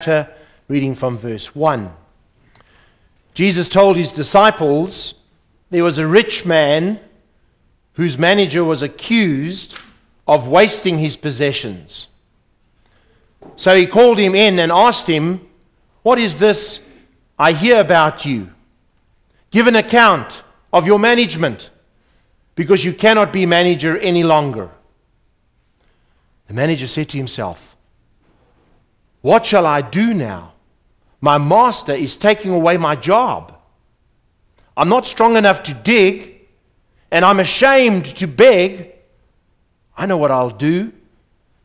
chapter, reading from verse 1. Jesus told his disciples there was a rich man whose manager was accused of wasting his possessions. So he called him in and asked him, What is this I hear about you? Give an account of your management, because you cannot be manager any longer. The manager said to himself, what shall I do now? My master is taking away my job. I'm not strong enough to dig, and I'm ashamed to beg. I know what I'll do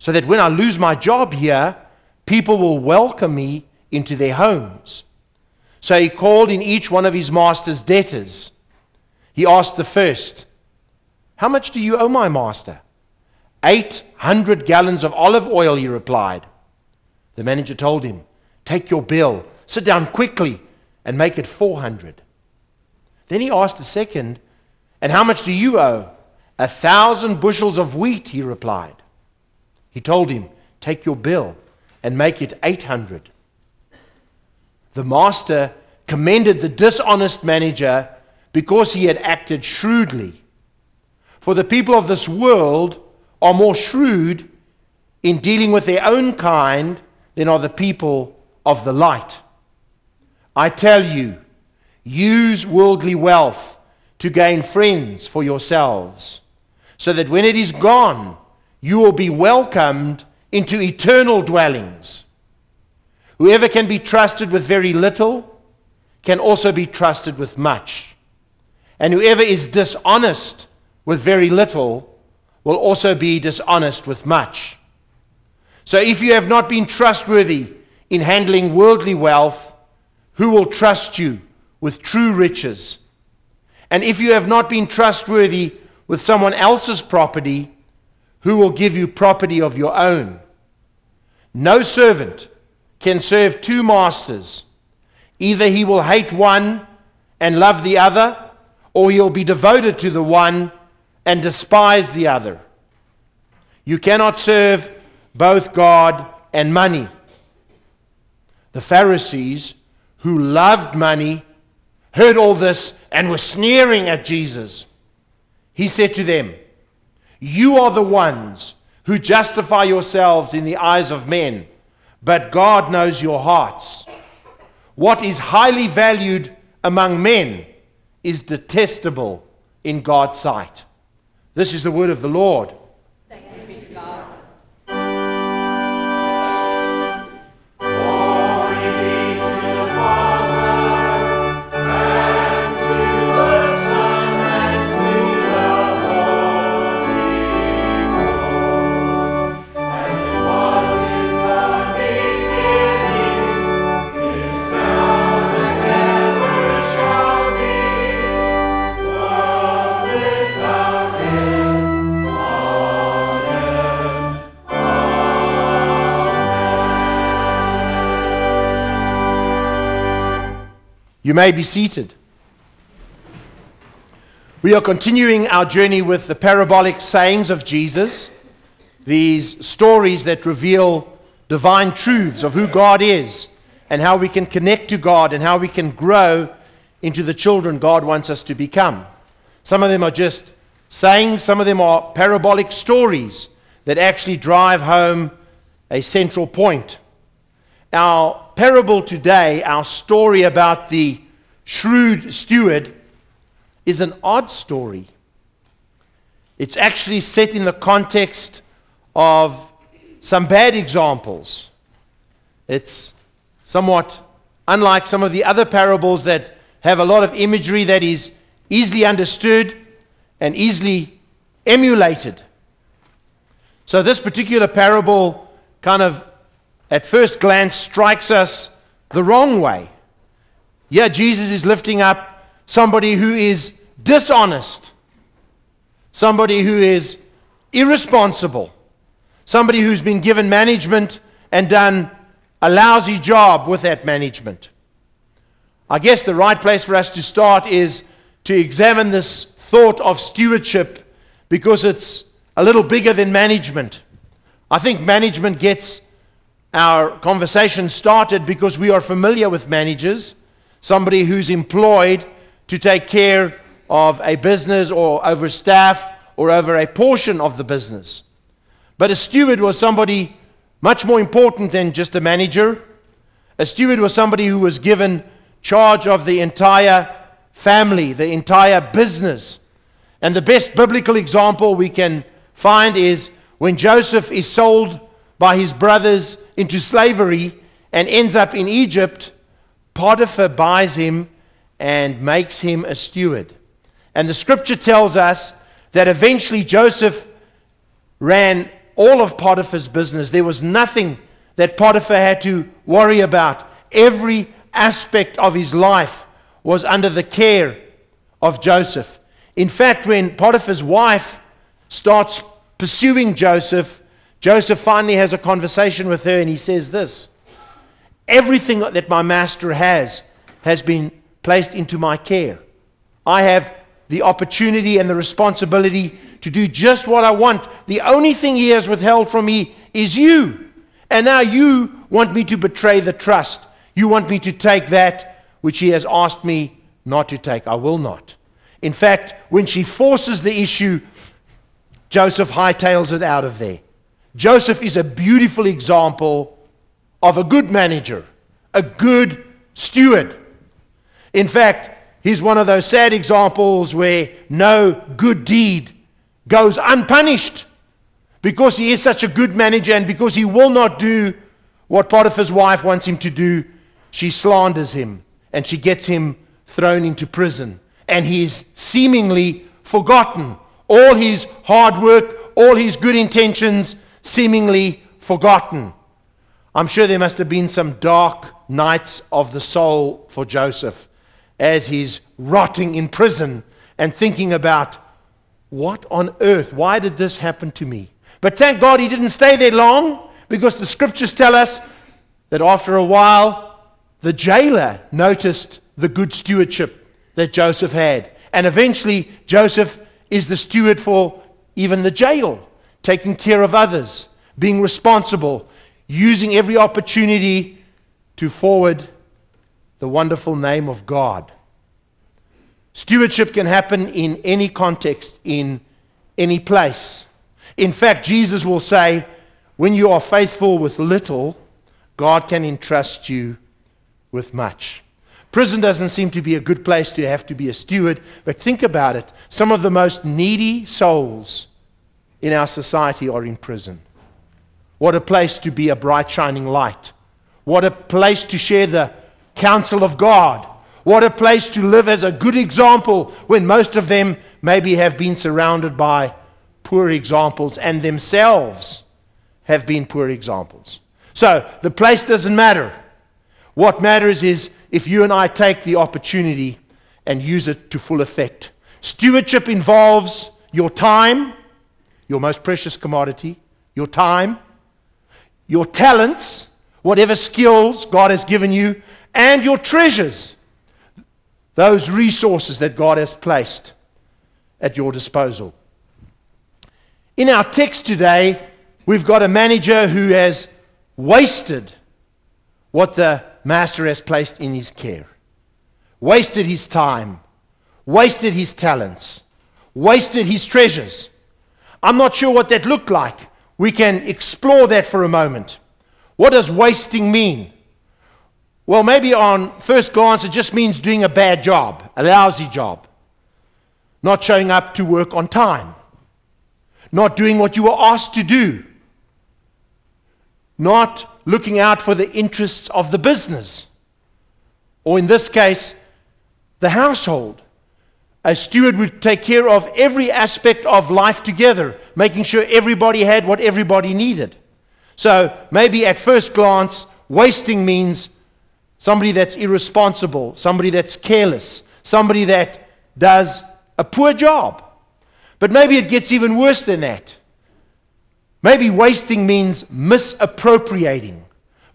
so that when I lose my job here, people will welcome me into their homes. So he called in each one of his master's debtors. He asked the first, How much do you owe my master? Eight hundred gallons of olive oil, he replied. The manager told him, Take your bill, sit down quickly, and make it 400. Then he asked the second, And how much do you owe? A thousand bushels of wheat, he replied. He told him, Take your bill and make it 800. The master commended the dishonest manager because he had acted shrewdly. For the people of this world are more shrewd in dealing with their own kind than are the people of the light. I tell you, use worldly wealth to gain friends for yourselves, so that when it is gone, you will be welcomed into eternal dwellings. Whoever can be trusted with very little can also be trusted with much. And whoever is dishonest with very little will also be dishonest with much. So if you have not been trustworthy in handling worldly wealth, who will trust you with true riches? And if you have not been trustworthy with someone else's property, who will give you property of your own? No servant can serve two masters. Either he will hate one and love the other, or he'll be devoted to the one and despise the other. You cannot serve both God and money. The Pharisees, who loved money, heard all this and were sneering at Jesus. He said to them, You are the ones who justify yourselves in the eyes of men, but God knows your hearts. What is highly valued among men is detestable in God's sight. This is the word of the Lord. You may be seated. We are continuing our journey with the parabolic sayings of Jesus, these stories that reveal divine truths of who God is and how we can connect to God and how we can grow into the children God wants us to become. Some of them are just sayings, some of them are parabolic stories that actually drive home a central point. Our parable today, our story about the shrewd steward, is an odd story. It's actually set in the context of some bad examples. It's somewhat unlike some of the other parables that have a lot of imagery that is easily understood and easily emulated. So, this particular parable kind of at first glance strikes us the wrong way. Yeah, Jesus is lifting up somebody who is dishonest, somebody who is irresponsible, somebody who's been given management and done a lousy job with that management. I guess the right place for us to start is to examine this thought of stewardship because it's a little bigger than management. I think management gets our conversation started because we are familiar with managers, somebody who's employed to take care of a business or over staff or over a portion of the business. But a steward was somebody much more important than just a manager. A steward was somebody who was given charge of the entire family, the entire business. And the best biblical example we can find is when Joseph is sold by his brothers into slavery and ends up in Egypt, Potiphar buys him and makes him a steward. And the scripture tells us that eventually Joseph ran all of Potiphar's business. There was nothing that Potiphar had to worry about. Every aspect of his life was under the care of Joseph. In fact, when Potiphar's wife starts pursuing Joseph, Joseph finally has a conversation with her and he says this Everything that my master has has been placed into my care. I have the opportunity and the responsibility to do just what I want. The only thing he has withheld from me is you. And now you want me to betray the trust. You want me to take that which he has asked me not to take. I will not. In fact, when she forces the issue, Joseph hightails it out of there. Joseph is a beautiful example of a good manager, a good steward. In fact, he's one of those sad examples where no good deed goes unpunished because he is such a good manager and because he will not do what Potiphar's wife wants him to do. She slanders him and she gets him thrown into prison. And he is seemingly forgotten. All his hard work, all his good intentions, seemingly forgotten. I'm sure there must have been some dark nights of the soul for Joseph as he's rotting in prison and thinking about what on earth, why did this happen to me? But thank God he didn't stay there long because the scriptures tell us that after a while, the jailer noticed the good stewardship that Joseph had. And eventually, Joseph is the steward for even the jail, taking care of others, being responsible, using every opportunity to forward the wonderful name of God. Stewardship can happen in any context, in any place. In fact, Jesus will say, when you are faithful with little, God can entrust you with much. Prison doesn't seem to be a good place to have to be a steward, but think about it. Some of the most needy souls in our society are in prison. What a place to be a bright, shining light. What a place to share the counsel of God. What a place to live as a good example when most of them maybe have been surrounded by poor examples and themselves have been poor examples. So the place doesn't matter. What matters is if you and I take the opportunity and use it to full effect. Stewardship involves your time, your most precious commodity, your time, your talents, whatever skills God has given you, and your treasures, those resources that God has placed at your disposal. In our text today, we've got a manager who has wasted what the master has placed in his care. Wasted his time, wasted his talents, wasted his treasures. I'm not sure what that looked like. We can explore that for a moment. What does wasting mean? Well, maybe on first glance, it just means doing a bad job, a lousy job. Not showing up to work on time. Not doing what you were asked to do. Not looking out for the interests of the business, or in this case, the household. A steward would take care of every aspect of life together, making sure everybody had what everybody needed. So maybe at first glance, wasting means somebody that's irresponsible, somebody that's careless, somebody that does a poor job. But maybe it gets even worse than that. Maybe wasting means misappropriating.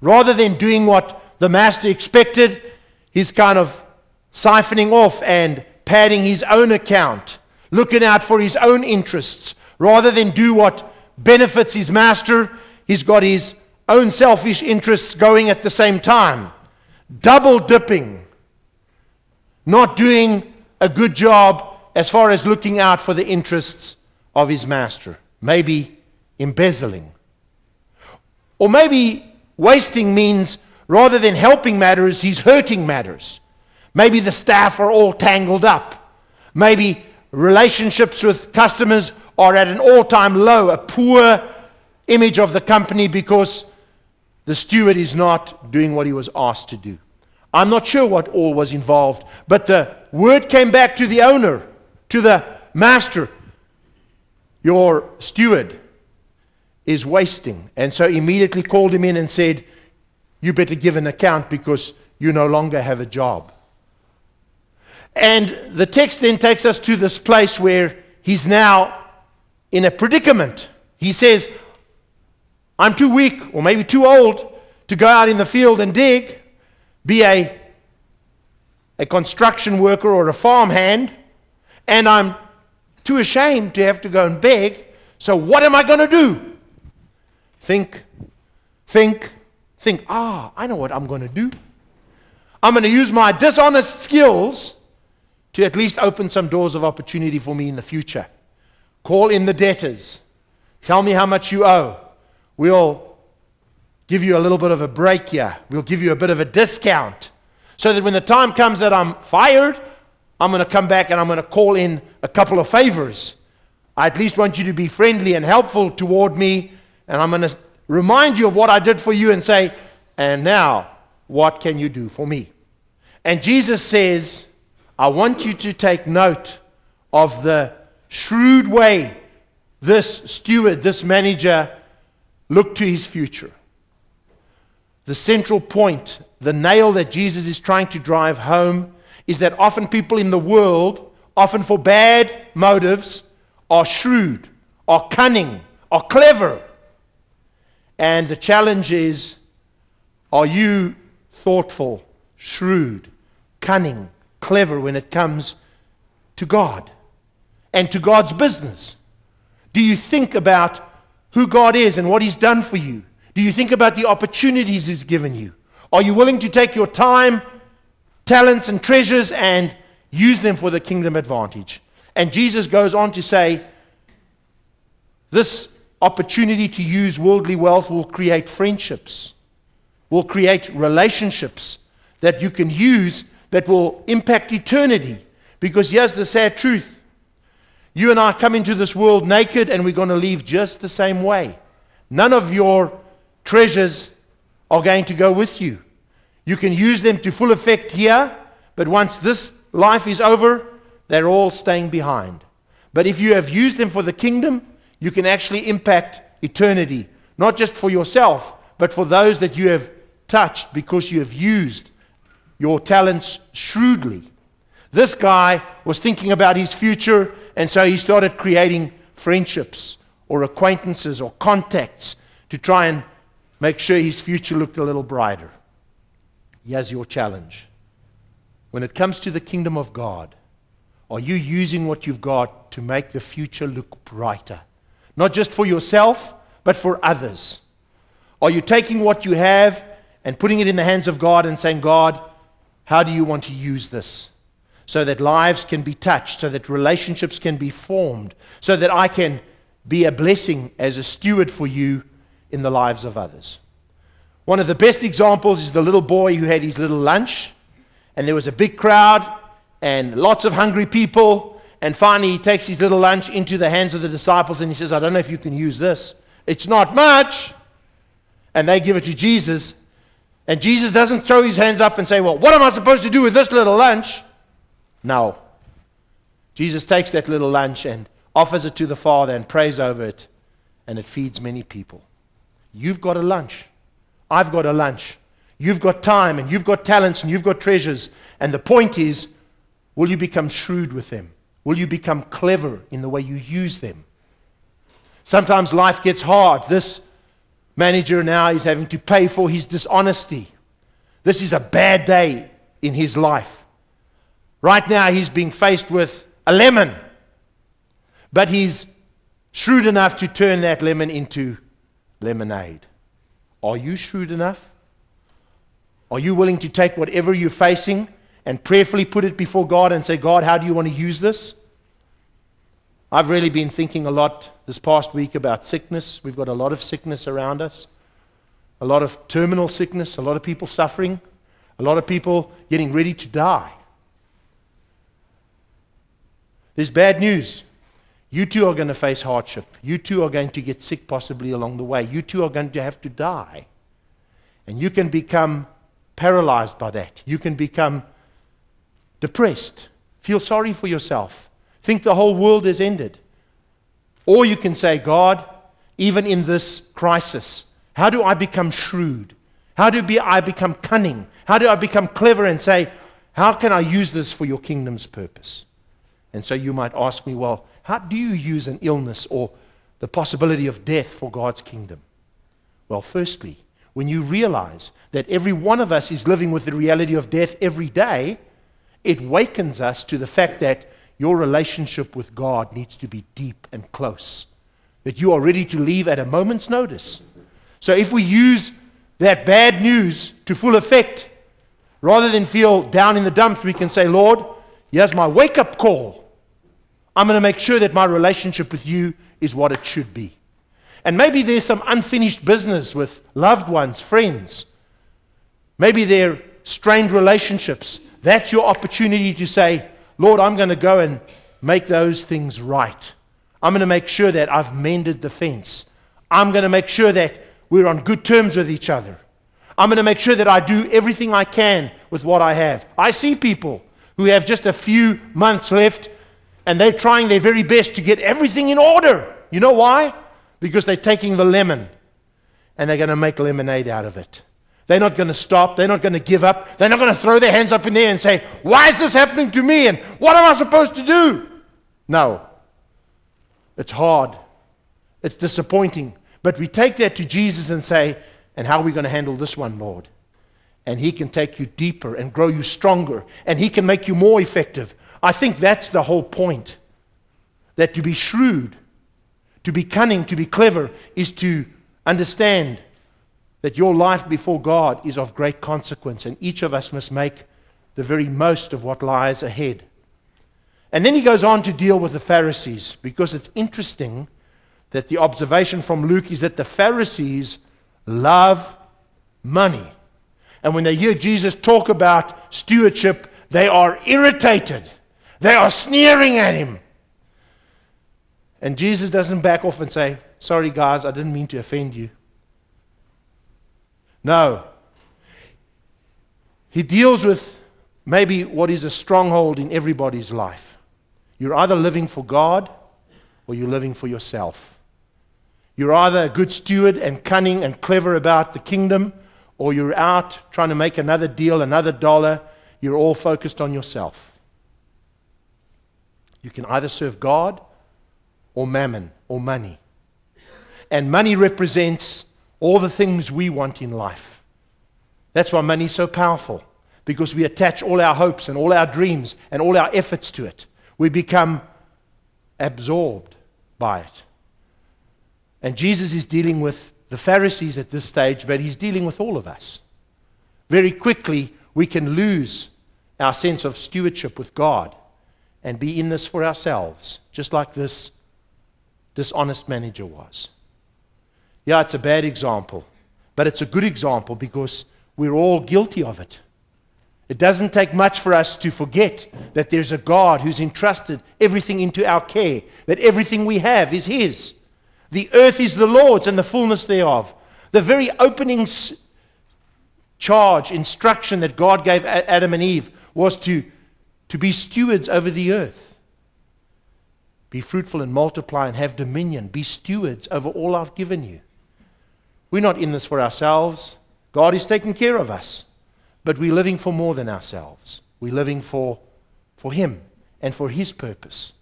Rather than doing what the master expected, he's kind of siphoning off and padding his own account, looking out for his own interests. Rather than do what benefits his master, he's got his own selfish interests going at the same time, double dipping, not doing a good job as far as looking out for the interests of his master, maybe embezzling. Or maybe wasting means rather than helping matters, he's hurting matters. Maybe the staff are all tangled up. Maybe relationships with customers are at an all time low, a poor image of the company because the steward is not doing what he was asked to do. I'm not sure what all was involved, but the word came back to the owner, to the master. Your steward is wasting. And so immediately called him in and said, You better give an account because you no longer have a job. And the text then takes us to this place where he's now in a predicament. He says, I'm too weak or maybe too old to go out in the field and dig, be a, a construction worker or a farmhand, and I'm too ashamed to have to go and beg. So, what am I going to do? Think, think, think. Ah, I know what I'm going to do. I'm going to use my dishonest skills to at least open some doors of opportunity for me in the future. Call in the debtors. Tell me how much you owe. We'll give you a little bit of a break here. We'll give you a bit of a discount. So that when the time comes that I'm fired, I'm going to come back and I'm going to call in a couple of favors. I at least want you to be friendly and helpful toward me. And I'm going to remind you of what I did for you and say, and now, what can you do for me? And Jesus says, I want you to take note of the shrewd way this steward, this manager, looked to his future. The central point, the nail that Jesus is trying to drive home, is that often people in the world, often for bad motives, are shrewd, are cunning, are clever. And the challenge is are you thoughtful, shrewd, cunning, clever when it comes to God and to God's business? Do you think about who God is and what He's done for you? Do you think about the opportunities He's given you? Are you willing to take your time, talents, and treasures and use them for the kingdom advantage? And Jesus goes on to say, This opportunity to use worldly wealth will create friendships, will create relationships that you can use that will impact eternity. Because here's the sad truth you and I come into this world naked and we're going to leave just the same way. None of your treasures are going to go with you. You can use them to full effect here, but once this life is over, they're all staying behind. But if you have used them for the kingdom, you can actually impact eternity, not just for yourself, but for those that you have touched because you have used your talents shrewdly. This guy was thinking about his future, and so he started creating friendships or acquaintances or contacts to try and make sure his future looked a little brighter. Here's your challenge. When it comes to the kingdom of God, are you using what you've got to make the future look brighter? Not just for yourself, but for others. Are you taking what you have and putting it in the hands of God and saying, God, how do you want to use this? So that lives can be touched, so that relationships can be formed, so that I can be a blessing as a steward for you in the lives of others. One of the best examples is the little boy who had his little lunch, and there was a big crowd and lots of hungry people. And finally, he takes his little lunch into the hands of the disciples and he says, I don't know if you can use this. It's not much. And they give it to Jesus. And Jesus doesn't throw his hands up and say, Well, what am I supposed to do with this little lunch? No. Jesus takes that little lunch and offers it to the Father and prays over it, and it feeds many people. You've got a lunch. I've got a lunch. You've got time, and you've got talents, and you've got treasures. And the point is, will you become shrewd with them? Will you become clever in the way you use them? Sometimes life gets hard. This manager now is having to pay for his dishonesty. This is a bad day in his life. Right now, he's being faced with a lemon, but he's shrewd enough to turn that lemon into lemonade. Are you shrewd enough? Are you willing to take whatever you're facing and prayerfully put it before God and say, God, how do you want to use this? I've really been thinking a lot this past week about sickness. We've got a lot of sickness around us, a lot of terminal sickness, a lot of people suffering, a lot of people getting ready to die. There's bad news. You too are going to face hardship. You too are going to get sick possibly along the way. You too are going to have to die. And you can become paralyzed by that. You can become depressed, feel sorry for yourself think the whole world has ended. Or you can say, God, even in this crisis, how do I become shrewd? How do I become cunning? How do I become clever and say, how can I use this for your kingdom's purpose? And so you might ask me, well, how do you use an illness or the possibility of death for God's kingdom? Well, firstly, when you realize that every one of us is living with the reality of death every day, it wakens us to the fact that your relationship with God needs to be deep and close, that you are ready to leave at a moment's notice. So if we use that bad news to full effect, rather than feel down in the dumps, we can say, Lord, here's my wake up call. I'm going to make sure that my relationship with you is what it should be. And maybe there's some unfinished business with loved ones, friends. Maybe they're strained relationships. That's your opportunity to say, Lord, I'm going to go and make those things right. I'm going to make sure that I've mended the fence. I'm going to make sure that we're on good terms with each other. I'm going to make sure that I do everything I can with what I have. I see people who have just a few months left and they're trying their very best to get everything in order. You know why? Because they're taking the lemon and they're going to make lemonade out of it. They're not going to stop. They're not going to give up. They're not going to throw their hands up in the air and say, Why is this happening to me? And what am I supposed to do? No. It's hard. It's disappointing. But we take that to Jesus and say, And how are we going to handle this one, Lord? And He can take you deeper and grow you stronger, and He can make you more effective. I think that's the whole point. That to be shrewd, to be cunning, to be clever, is to understand that your life before God is of great consequence, and each of us must make the very most of what lies ahead. And then he goes on to deal with the Pharisees, because it's interesting that the observation from Luke is that the Pharisees love money. And when they hear Jesus talk about stewardship, they are irritated. They are sneering at him. And Jesus doesn't back off and say, Sorry, guys, I didn't mean to offend you. No. He deals with maybe what is a stronghold in everybody's life. You're either living for God or you're living for yourself. You're either a good steward and cunning and clever about the kingdom, or you're out trying to make another deal, another dollar. You're all focused on yourself. You can either serve God or mammon or money. And money represents all the things we want in life. That's why money is so powerful, because we attach all our hopes and all our dreams and all our efforts to it. We become absorbed by it. And Jesus is dealing with the Pharisees at this stage, but he's dealing with all of us. Very quickly, we can lose our sense of stewardship with God and be in this for ourselves, just like this dishonest manager was. Yeah, it's a bad example, but it's a good example because we're all guilty of it. It doesn't take much for us to forget that there's a God who's entrusted everything into our care, that everything we have is His. The earth is the Lord's and the fullness thereof. The very opening charge, instruction that God gave Adam and Eve was to, to be stewards over the earth. Be fruitful and multiply and have dominion. Be stewards over all I've given you. We're not in this for ourselves. God is taking care of us. But we're living for more than ourselves. We're living for, for Him and for His purpose.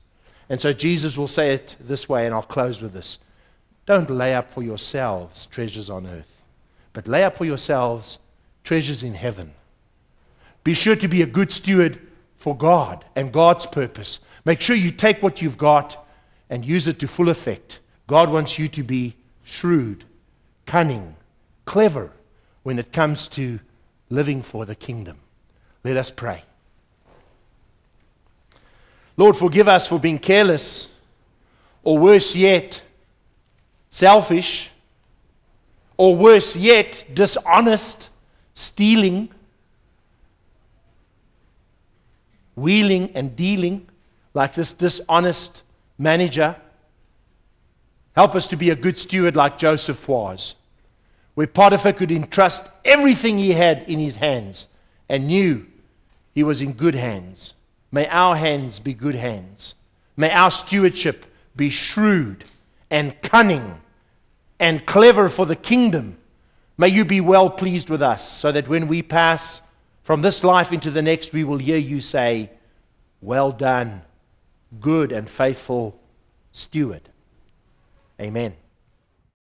And so Jesus will say it this way, and I'll close with this. Don't lay up for yourselves treasures on earth, but lay up for yourselves treasures in heaven. Be sure to be a good steward for God and God's purpose. Make sure you take what you've got and use it to full effect. God wants you to be shrewd cunning, clever when it comes to living for the kingdom. Let us pray. Lord, forgive us for being careless, or worse yet, selfish, or worse yet, dishonest, stealing, wheeling and dealing like this dishonest manager. Help us to be a good steward like Joseph was, where Potiphar could entrust everything he had in his hands and knew he was in good hands. May our hands be good hands. May our stewardship be shrewd and cunning and clever for the kingdom. May you be well pleased with us, so that when we pass from this life into the next, we will hear you say, Well done, good and faithful steward. Amen.